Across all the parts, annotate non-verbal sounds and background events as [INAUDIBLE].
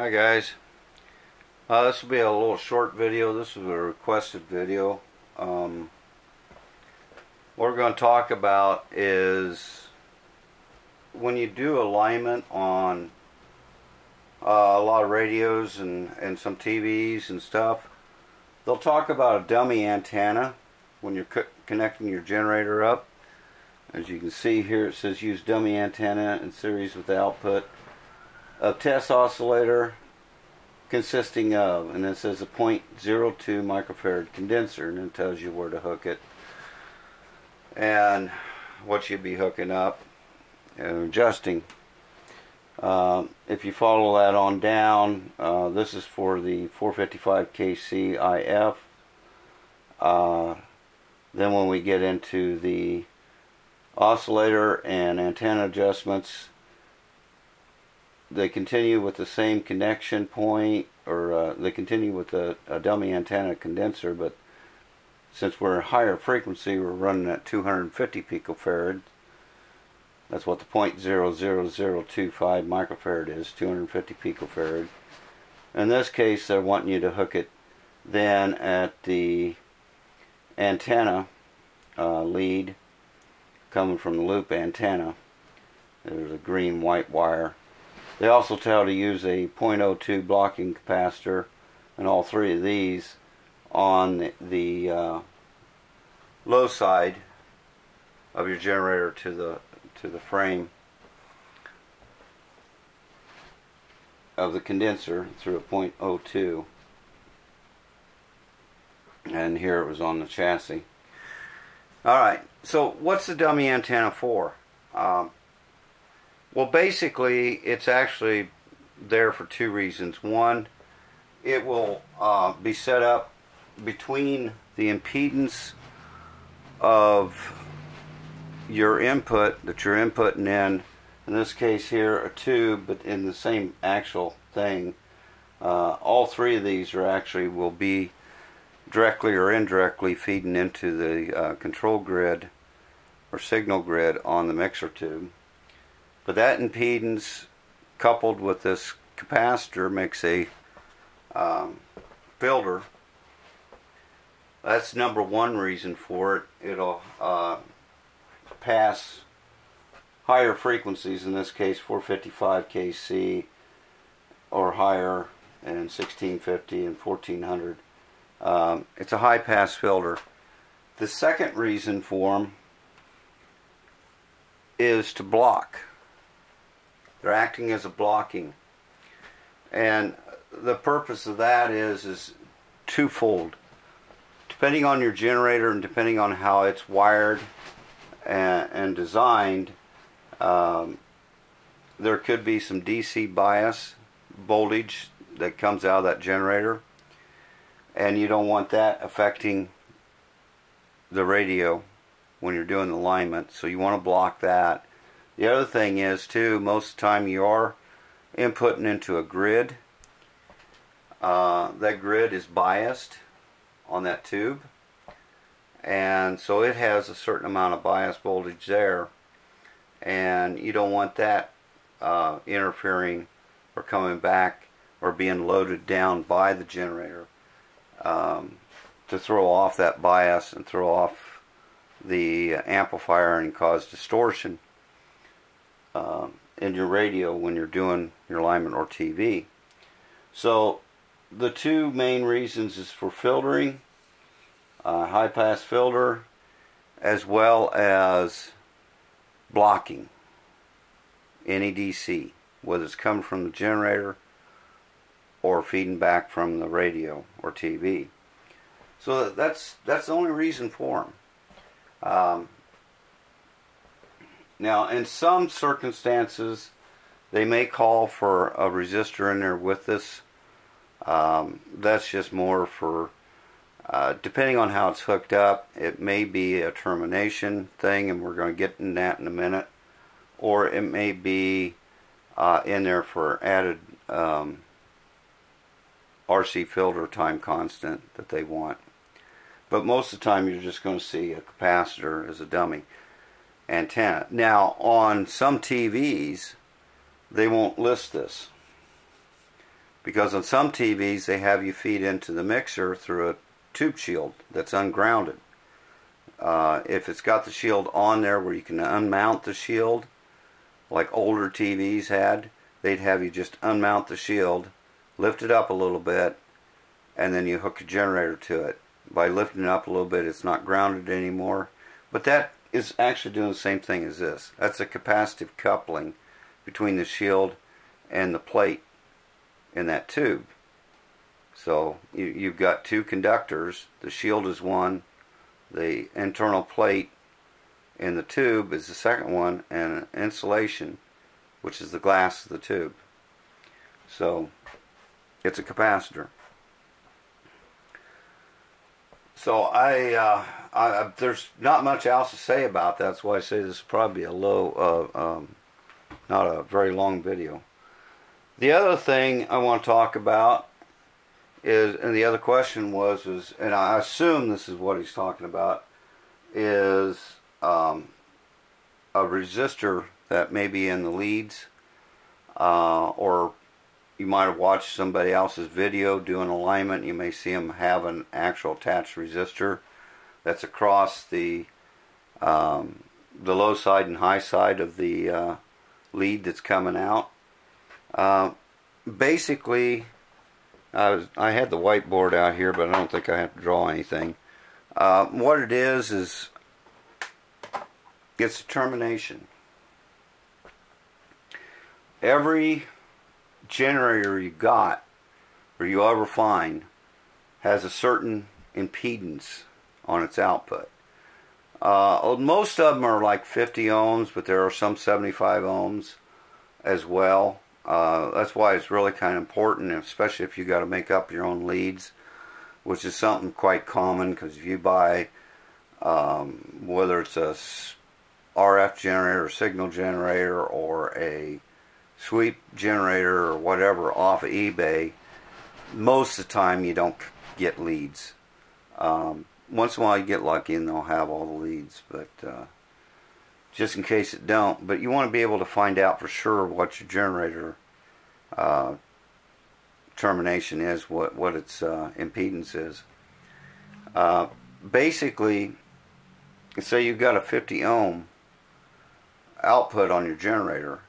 Hi guys. Uh, this will be a little short video. This is a requested video. Um, what we're going to talk about is when you do alignment on uh, a lot of radios and, and some TVs and stuff, they'll talk about a dummy antenna when you're co connecting your generator up. As you can see here it says use dummy antenna in series with the output a test oscillator consisting of, and it says a 0.02 microfarad condenser, and it tells you where to hook it and what you'd be hooking up and adjusting. Um, if you follow that on down, uh, this is for the 455 KC IF. Uh, then when we get into the oscillator and antenna adjustments, they continue with the same connection point or uh, they continue with a, a, dummy antenna condenser but since we're higher frequency we're running at 250 picofarad. That's what the 0.00025 microfarad is 250 picofarad. In this case they're wanting you to hook it then at the antenna uh, lead coming from the loop antenna. There's a green white wire they also tell to use a. 0.02 blocking capacitor and all three of these on the, uh, low side of your generator to the to the frame of the condenser through a. 0.02 and here it was on the chassis. Alright so what's the dummy antenna for? Um, well, basically, it's actually there for two reasons. One, it will uh, be set up between the impedance of your input that you're inputting in, in this case here, a tube, but in the same actual thing. Uh, all three of these are actually will be directly or indirectly feeding into the uh, control grid or signal grid on the mixer tube. But that impedance coupled with this capacitor makes a um, filter. That's number one reason for it. It'll uh, pass higher frequencies, in this case 455 kc or higher and 1650 and 1400. Um, it's a high pass filter. The second reason for them is to block. They're acting as a blocking. And the purpose of that is is twofold. Depending on your generator and depending on how it's wired and, and designed, um, there could be some DC bias voltage that comes out of that generator and you don't want that affecting the radio when you're doing the alignment so you want to block that the other thing is too, most of the time you are inputting into a grid. Uh, that grid is biased on that tube. And so it has a certain amount of bias voltage there. And you don't want that uh, interfering or coming back or being loaded down by the generator um, to throw off that bias and throw off the amplifier and cause distortion uh, in your radio when you're doing your alignment or TV. So the two main reasons is for filtering, uh, high pass filter, as well as blocking any DC, whether it's coming from the generator or feeding back from the radio or TV. So that's that's the only reason for them. Um, now, in some circumstances, they may call for a resistor in there with this. Um, that's just more for, uh, depending on how it's hooked up, it may be a termination thing, and we're going to get in that in a minute. Or it may be uh, in there for added um, RC filter time constant that they want. But most of the time, you're just going to see a capacitor as a dummy antenna. Now, on some TVs, they won't list this. Because on some TVs they have you feed into the mixer through a tube shield that's ungrounded. Uh, if it's got the shield on there where you can unmount the shield, like older TVs had, they'd have you just unmount the shield, lift it up a little bit, and then you hook a generator to it. By lifting it up a little bit, it's not grounded anymore. But that is actually doing the same thing as this. That's a capacitive coupling between the shield and the plate in that tube. So you, you've got two conductors. The shield is one. The internal plate in the tube is the second one. And insulation, which is the glass of the tube. So it's a capacitor. So I, uh, I, there's not much else to say about that. That's why I say this is probably a low, uh, um, not a very long video. The other thing I want to talk about is, and the other question was, is, and I assume this is what he's talking about, is um, a resistor that may be in the leads, uh, or you might have watched somebody else's video doing alignment. You may see them have an actual attached resistor that's across the um, the low side and high side of the uh, lead that's coming out. Uh, basically, I, was, I had the whiteboard out here, but I don't think I have to draw anything. Uh, what it is is it's a termination. Every generator you got or you ever find has a certain impedance on its output. Uh, most of them are like 50 ohms, but there are some 75 ohms as well. Uh, that's why it's really kind of important, especially if you got to make up your own leads, which is something quite common because if you buy, um, whether it's a RF generator, signal generator, or a sweep generator or whatever off of eBay, most of the time you don't get leads. Um, once in a while you get lucky and they'll have all the leads, but uh, just in case it don't. But you want to be able to find out for sure what your generator uh, termination is, what what its uh, impedance is. Uh, basically, say you've got a 50 ohm output on your generator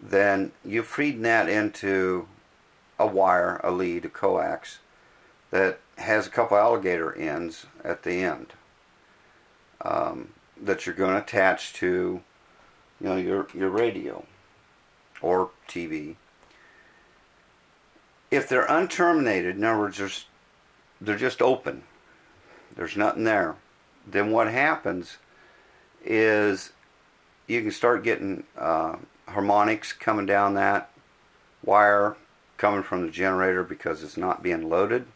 then you're feeding that into a wire, a lead, a coax that has a couple alligator ends at the end um, that you're going to attach to you know your your radio or TV. If they're unterminated, in other words, there's, they're just open. There's nothing there. Then what happens is you can start getting uh, harmonics coming down that wire coming from the generator because it's not being loaded.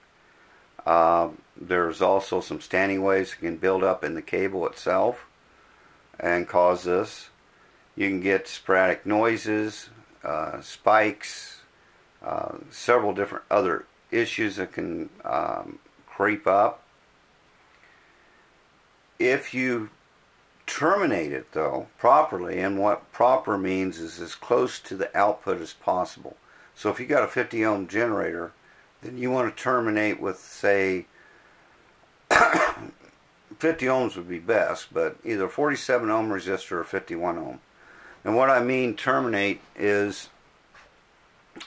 Uh, there's also some standing waves that can build up in the cable itself and cause this. You can get sporadic noises, uh, spikes, uh, several different other issues that can um, creep up. If you terminate it though properly and what proper means is as close to the output as possible so if you got a 50 ohm generator then you want to terminate with say [COUGHS] 50 ohms would be best but either 47 ohm resistor or 51 ohm. And what I mean terminate is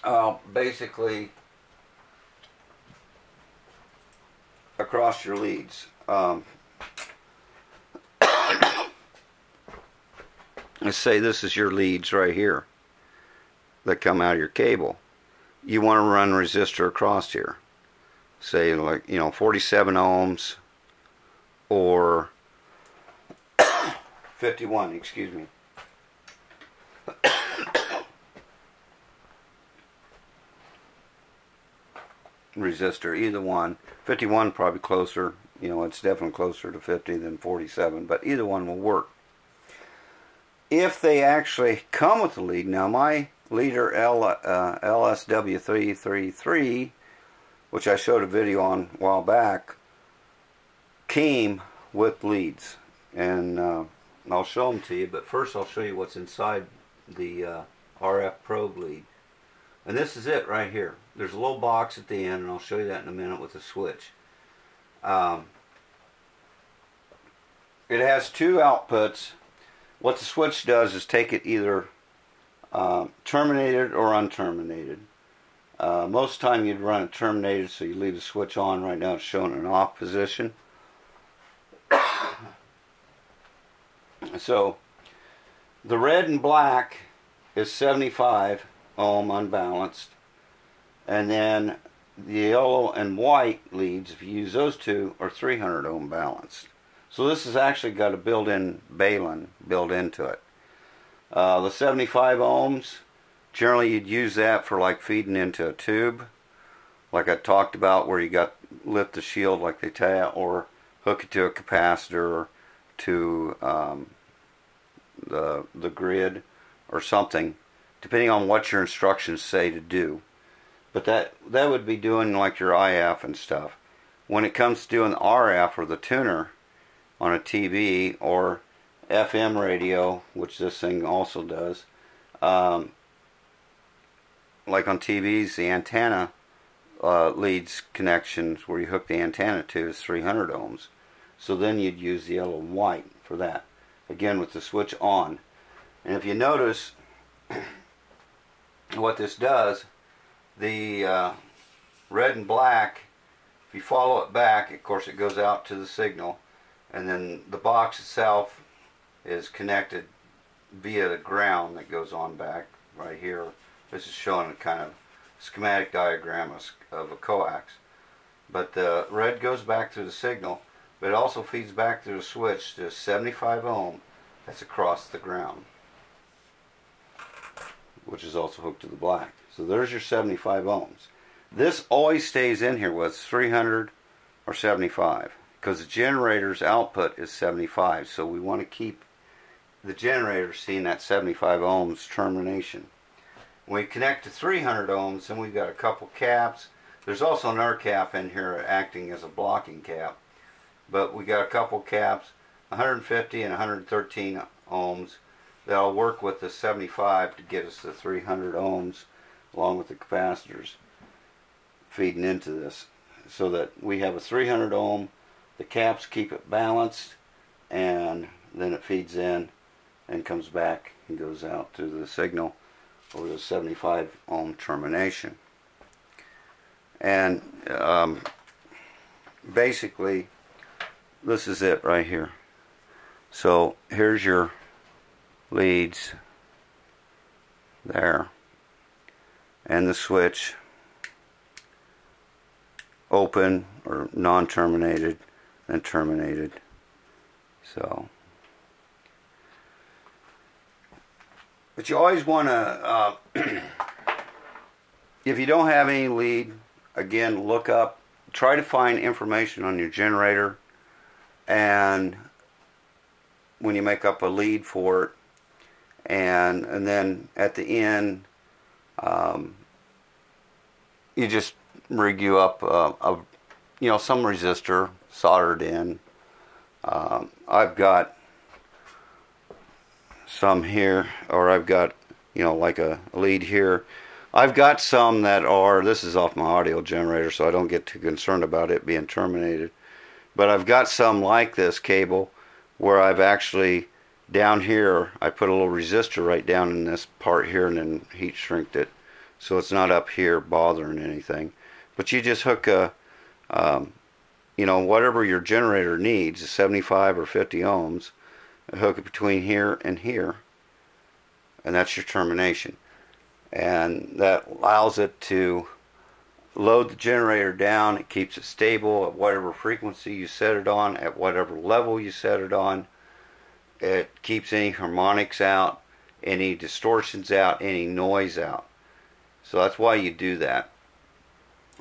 uh, basically across your leads um, [COUGHS] let's say this is your leads right here that come out of your cable you want to run resistor across here. Say like you know 47 ohms or [COUGHS] 51 excuse me. [COUGHS] Resistor either one. 51 probably closer you know it's definitely closer to 50 than 47 but either one will work. If they actually come with the lead. Now my leader L, uh, LSW333, which I showed a video on a while back, came with leads. And uh, I'll show them to you, but first I'll show you what's inside the uh, RF probe lead. And this is it right here. There's a little box at the end, and I'll show you that in a minute with a switch. Um, it has two outputs. What the switch does is take it either uh, terminated or unterminated. Uh, most time you'd run it terminated, so you leave the switch on. Right now it's showing an off position. [COUGHS] so the red and black is 75 ohm unbalanced. And then the yellow and white leads, if you use those two, are 300 ohm balanced. So this has actually got a built-in balun built into it. Uh, the 75 ohms, generally you'd use that for like feeding into a tube, like I talked about where you got lift the shield like they tell or hook it to a capacitor or to um, the, the grid or something, depending on what your instructions say to do. But that, that would be doing like your IF and stuff. When it comes to doing the RF or the tuner on a TV or FM radio, which this thing also does, um, like on TVs, the antenna uh, leads connections where you hook the antenna to is 300 ohms. So then you'd use the yellow and white for that. Again with the switch on. And if you notice [CLEARS THROAT] what this does, the uh, red and black, if you follow it back, of course it goes out to the signal. And then the box itself is connected via the ground that goes on back right here. This is showing a kind of schematic diagram of a coax. But the red goes back through the signal, but it also feeds back through the switch to 75 ohm that's across the ground, which is also hooked to the black. So there's your 75 ohms. This always stays in here whether it's 300 or 75 because the generator's output is 75 so we want to keep the generator seeing that 75 ohms termination. We connect to 300 ohms then we've got a couple caps. There's also another cap in here acting as a blocking cap but we got a couple caps 150 and 113 ohms that'll work with the 75 to get us to 300 ohms along with the capacitors feeding into this so that we have a 300 ohm the caps keep it balanced and then it feeds in and comes back and goes out to the signal over the 75 ohm termination. And um, basically this is it right here. So here's your leads there. And the switch open or non-terminated and terminated. So but you always want to uh, [CLEARS THROAT] if you don't have any lead again look up try to find information on your generator. And when you make up a lead for it and and then at the end um, you just rig you up a, a, you know some resistor soldered in. Um, I've got some here or I've got you know like a lead here. I've got some that are this is off my audio generator so I don't get too concerned about it being terminated. But I've got some like this cable where I've actually down here I put a little resistor right down in this part here and then heat shrinked it. So it's not up here bothering anything. But you just hook a um, you know whatever your generator needs 75 or 50 ohms hook it between here and here and that's your termination. And that allows it to load the generator down. It keeps it stable at whatever frequency you set it on at whatever level you set it on. It keeps any harmonics out any distortions out any noise out. So that's why you do that.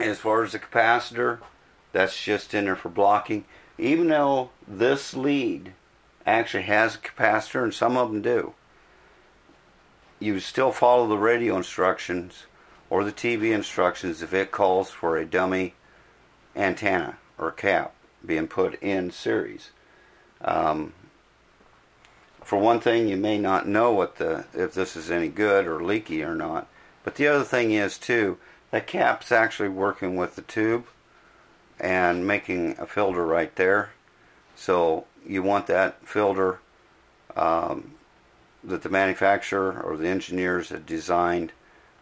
As far as the capacitor that's just in there for blocking. Even though this lead actually has a capacitor and some of them do you still follow the radio instructions or the TV instructions if it calls for a dummy antenna or cap being put in series. Um, for one thing, you may not know what the if this is any good or leaky or not But the other thing is too, that cap's actually working with the tube and making a filter right there. So you want that filter um, that the manufacturer or the engineers had designed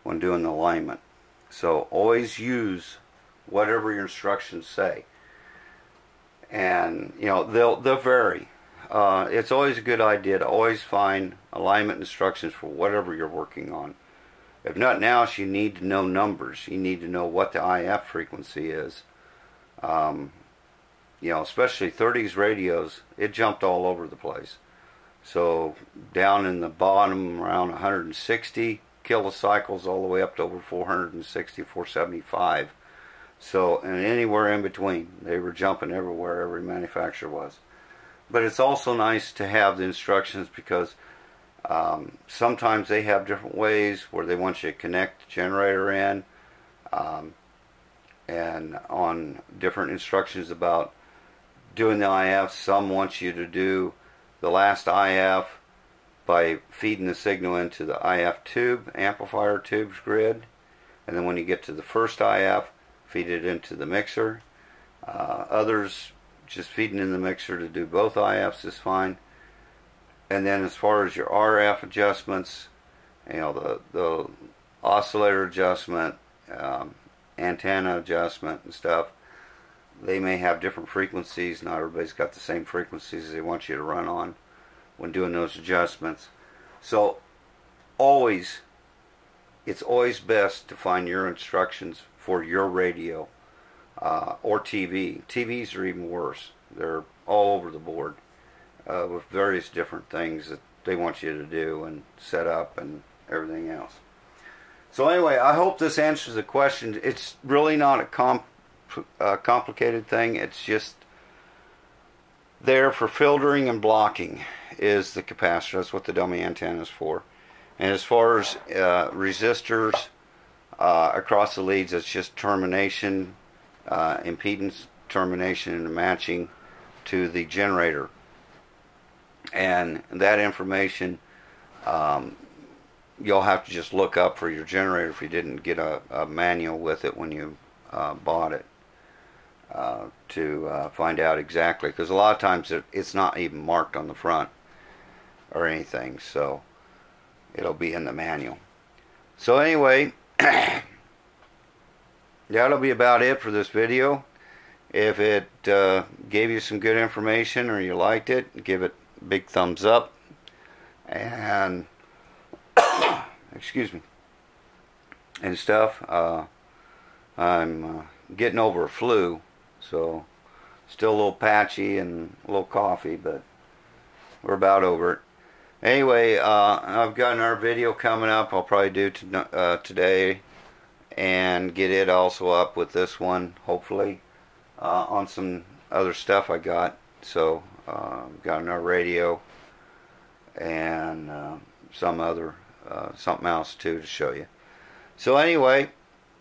when doing the alignment. So always use whatever your instructions say. And you know they'll they'll vary. Uh, it's always a good idea to always find alignment instructions for whatever you're working on. If not now, you need to know numbers. You need to know what the IF frequency is. Um, you know, especially 30s radios, it jumped all over the place. So down in the bottom around 160 kilocycles all the way up to over 460, 475. So, and anywhere in between. They were jumping everywhere, every manufacturer was. But it's also nice to have the instructions because um, sometimes they have different ways where they want you to connect the generator in um, and on different instructions about doing the IF. Some wants you to do the last IF by feeding the signal into the IF tube, amplifier tubes grid. And then when you get to the first IF, feed it into the mixer. Uh, others just feeding in the mixer to do both IFs is fine. And then as far as your RF adjustments, you know, the, the oscillator adjustment, um, antenna adjustment and stuff, they may have different frequencies. Not everybody's got the same frequencies they want you to run on when doing those adjustments. So always, it's always best to find your instructions for your radio uh, or TV. TVs are even worse. They're all over the board uh, with various different things that they want you to do and set up and everything else. So anyway, I hope this answers the question. It's really not a comp uh, complicated thing. It's just there for filtering and blocking is the capacitor. That's what the dummy antenna is for. And as far as uh, resistors uh, across the leads, it's just termination, uh, impedance termination and matching to the generator. And that information um, you'll have to just look up for your generator if you didn't get a, a manual with it when you uh, bought it. Uh, to uh, find out exactly because a lot of times it, it's not even marked on the front or anything so it'll be in the manual. So anyway [COUGHS] that'll be about it for this video. If it uh, gave you some good information or you liked it give it a big thumbs up and [COUGHS] excuse me and stuff. Uh, I'm uh, getting over a flu so still a little patchy and a little coffee, but we're about over it. Anyway, uh, I've got another video coming up. I'll probably do two, uh, today and get it also up with this one, hopefully, uh, on some other stuff I got. So, uh, got another radio and uh, some other, uh, something else too to show you. So anyway,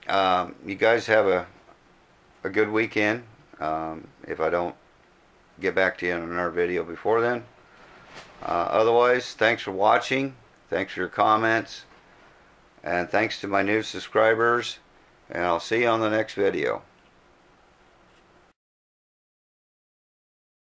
um, you guys have a a good weekend. Um, if I don't get back to you in another video before then. Uh, otherwise, thanks for watching. Thanks for your comments. And thanks to my new subscribers. And I'll see you on the next video.